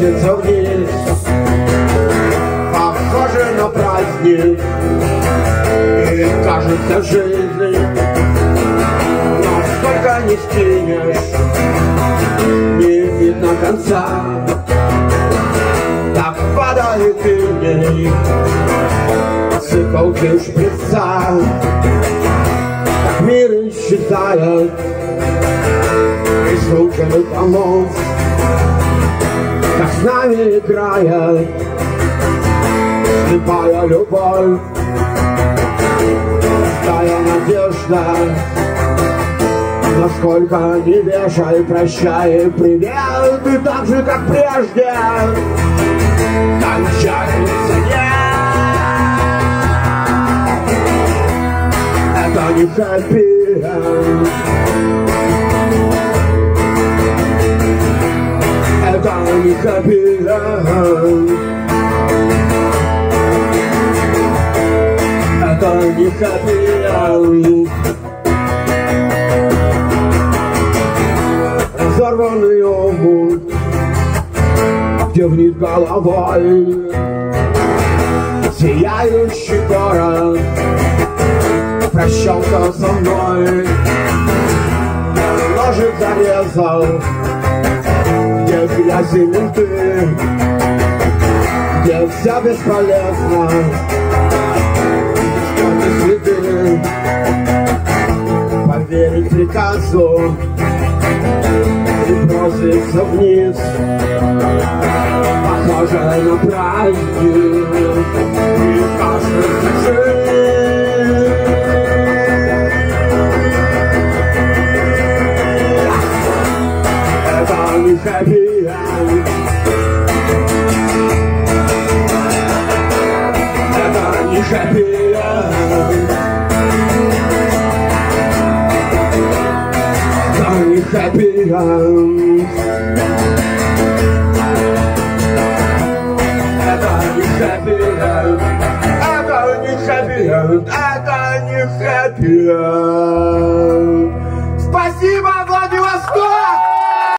месяца в Похоже на праздник. И кажется жизнь. Настолько не скинешь Не видно конца. Так падает июней Циколки шприца Так мир исчезает. Из рук домов с нами играет Слепая любовь Простая надежда. Насколько не вешай, прощай, привет И так же, как прежде. Кончается нет Это не хэппи Не хэппи Это не хэппи Разорванный омут Девнит головой. Сияющий город Прощался со мной. Ножик зарезал Где грязь и менты Где все бесполезно Что следы? Поверить приказу И броситься вниз. Похоже на праздник happy. I got you happy. I got you happy. I got you happy.